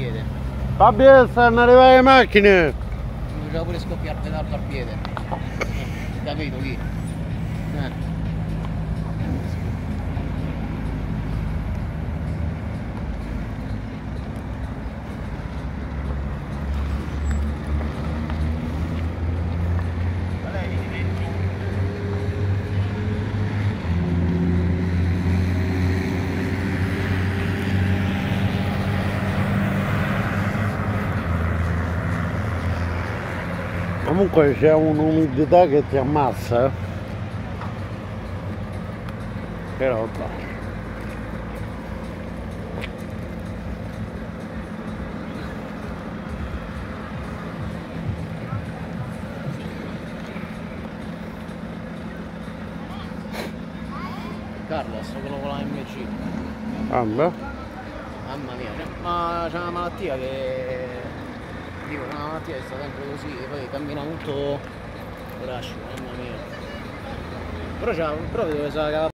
piede. Fabio, stanno arrivando le macchine! Mi faceva pure scoppiare il pedale al piede. Eh, capito chi? Eh. Comunque c'è un'umidità che ti ammazza. eh. Che roba. Carlos, quello con la MC. Guarda. Mamma mia, ma c'è una malattia che. Dico, c'è una malattia che sta sempre così, e poi cammina molto. Lascio, mamma mia. Però. Però dove sa